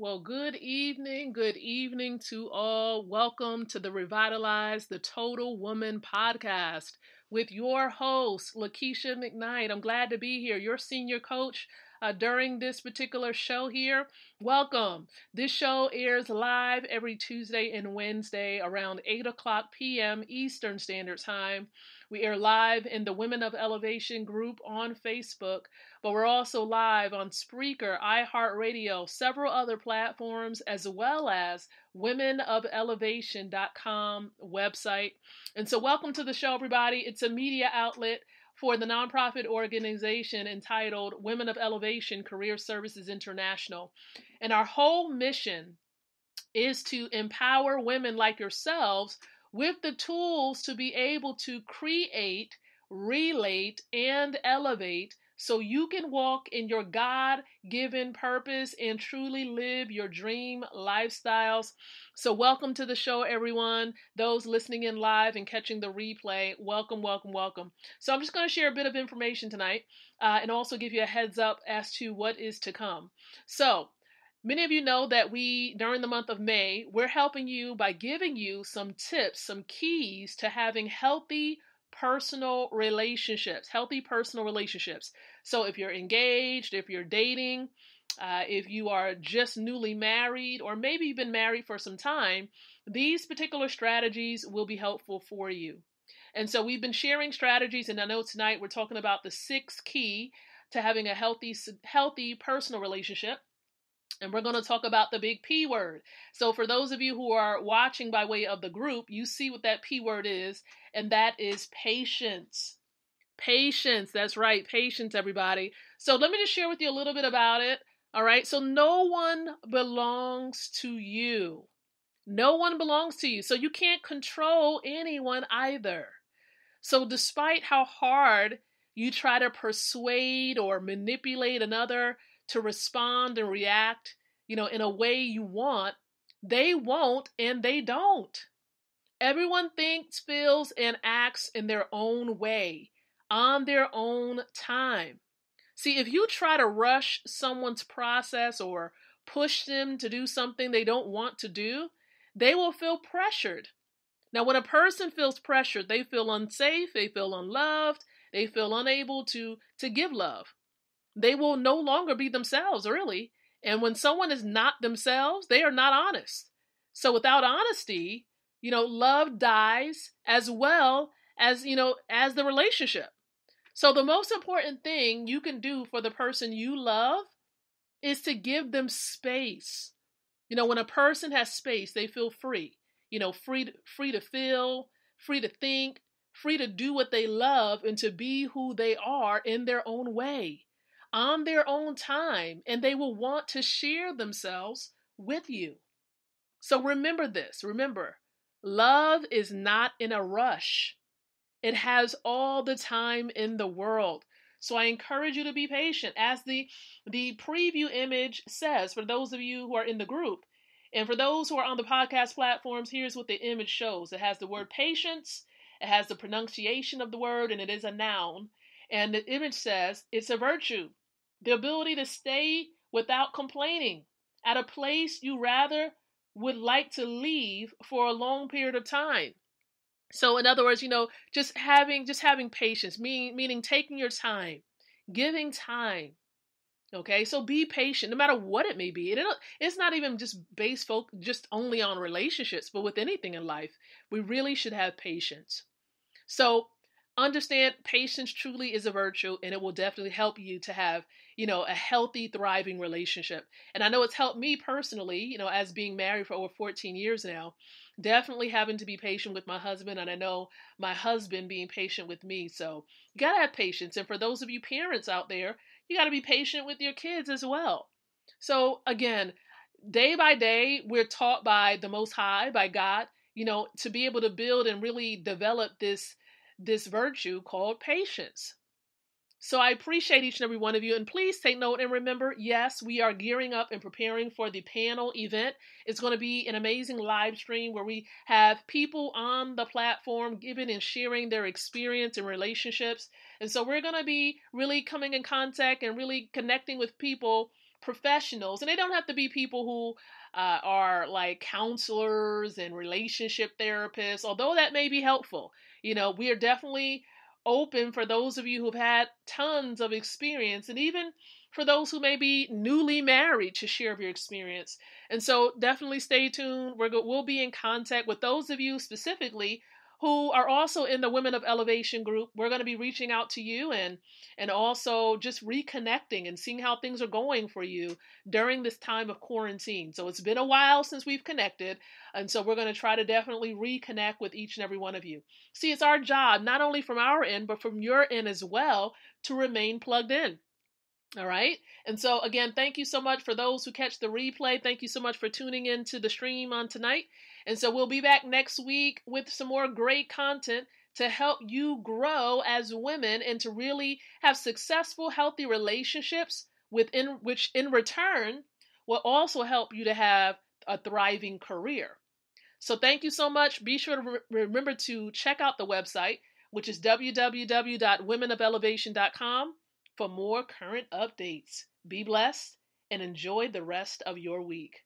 Well, good evening. Good evening to all. Welcome to the Revitalize the Total Woman podcast with your host, Lakeisha McKnight. I'm glad to be here, your senior coach uh, during this particular show here. Welcome. This show airs live every Tuesday and Wednesday around 8 o'clock p.m. Eastern Standard Time. We air live in the Women of Elevation group on Facebook, but we're also live on Spreaker, iHeartRadio, several other platforms, as well as womenofelevation.com website. And so, welcome to the show, everybody. It's a media outlet for the nonprofit organization entitled Women of Elevation Career Services International. And our whole mission is to empower women like yourselves with the tools to be able to create, relate, and elevate so you can walk in your God given purpose and truly live your dream lifestyles. So, welcome to the show, everyone. Those listening in live and catching the replay, welcome, welcome, welcome. So, I'm just going to share a bit of information tonight uh, and also give you a heads up as to what is to come. So, Many of you know that we, during the month of May, we're helping you by giving you some tips, some keys to having healthy personal relationships, healthy personal relationships. So if you're engaged, if you're dating, uh, if you are just newly married, or maybe you've been married for some time, these particular strategies will be helpful for you. And so we've been sharing strategies, and I know tonight we're talking about the sixth key to having a healthy, healthy personal relationship. And we're going to talk about the big P word. So, for those of you who are watching by way of the group, you see what that P word is, and that is patience. Patience. That's right. Patience, everybody. So, let me just share with you a little bit about it. All right. So, no one belongs to you. No one belongs to you. So, you can't control anyone either. So, despite how hard you try to persuade or manipulate another, to respond and react, you know, in a way you want, they won't and they don't. Everyone thinks, feels, and acts in their own way, on their own time. See, if you try to rush someone's process or push them to do something they don't want to do, they will feel pressured. Now, when a person feels pressured, they feel unsafe, they feel unloved, they feel unable to, to give love they will no longer be themselves, really. And when someone is not themselves, they are not honest. So without honesty, you know, love dies as well as, you know, as the relationship. So the most important thing you can do for the person you love is to give them space. You know, when a person has space, they feel free. You know, free to, free to feel, free to think, free to do what they love and to be who they are in their own way on their own time and they will want to share themselves with you. So remember this remember, love is not in a rush, it has all the time in the world. So I encourage you to be patient. As the, the preview image says, for those of you who are in the group, and for those who are on the podcast platforms, here's what the image shows it has the word patience, it has the pronunciation of the word, and it is a noun. And the image says it's a virtue the ability to stay without complaining at a place you rather would like to leave for a long period of time. So in other words, you know, just having just having patience, meaning meaning taking your time, giving time. Okay, so be patient, no matter what it may be. It, it's not even just based folk just only on relationships, but with anything in life, we really should have patience. So understand patience truly is a virtue, and it will definitely help you to have you know, a healthy, thriving relationship. And I know it's helped me personally, you know, as being married for over 14 years now, definitely having to be patient with my husband. And I know my husband being patient with me. So you got to have patience. And for those of you parents out there, you got to be patient with your kids as well. So again, day by day, we're taught by the Most High, by God, you know, to be able to build and really develop this this virtue called patience. So I appreciate each and every one of you. And please take note and remember yes, we are gearing up and preparing for the panel event. It's going to be an amazing live stream where we have people on the platform giving and sharing their experience and relationships. And so we're going to be really coming in contact and really connecting with people professionals, and they don't have to be people who uh, are like counselors and relationship therapists, although that may be helpful. You know, we are definitely open for those of you who've had tons of experience and even for those who may be newly married to share of your experience. And so definitely stay tuned. We're go- we'll be in contact with those of you specifically who are also in the Women of Elevation group. We're going to be reaching out to you and and also just reconnecting and seeing how things are going for you during this time of quarantine. So it's been a while since we've connected, and so we're going to try to definitely reconnect with each and every one of you. See, it's our job not only from our end but from your end as well to remain plugged in. All right. And so, again, thank you so much for those who catch the replay. Thank you so much for tuning in to the stream on tonight. And so, we'll be back next week with some more great content to help you grow as women and to really have successful, healthy relationships within which, in return, will also help you to have a thriving career. So, thank you so much. Be sure to re- remember to check out the website, which is www.womenofelevation.com for more current updates. Be blessed and enjoy the rest of your week.